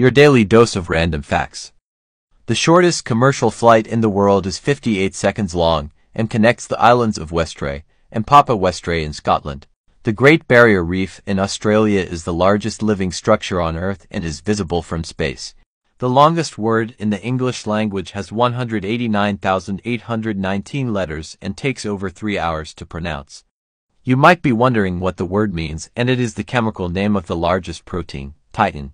Your daily dose of random facts. The shortest commercial flight in the world is 58 seconds long and connects the islands of Westray and Papa Westray in Scotland. The Great Barrier Reef in Australia is the largest living structure on Earth and is visible from space. The longest word in the English language has 189,819 letters and takes over three hours to pronounce. You might be wondering what the word means, and it is the chemical name of the largest protein, titin.